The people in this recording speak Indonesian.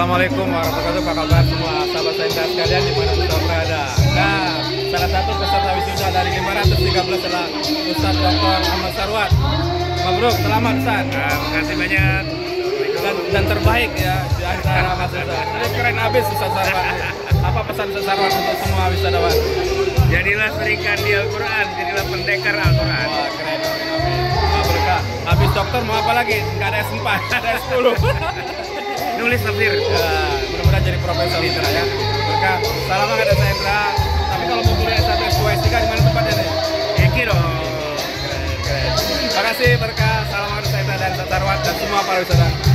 Assalamualaikum warahmatullahi wabarakatuh. Apa kabar semua sahabat saya sekalian di mana kita berada? Nah, salah satu peserta wisuda dari 513 adalah Ustaz Dr. Ahmad Sarwat. Mabruk, selamat Ustaz. Nah, terima kasih banyak. Dan, dan terbaik ya di antara Mas Ustaz. Ini keren habis Ustaz Sarwat. Apa pesan Ustaz Sarwat untuk semua wisadawan? Jadilah serikan di Al-Quran, jadilah pendekar Al-Quran. Wah, keren. Wah, berkah. Habis dokter mau apa lagi? Nggak ada S4, ada S10. Nulis tafsir. Ya, mudah-mudahan jadi profesor Indra ya. Berkah. Salam ada saya Indra. Tapi kalau mau kuliah S1 S2 S3 di mana tempatnya nih? Eki dong. Terima kasih berkah. Salam ada saya Indra dan Satarwat dan semua para wisata.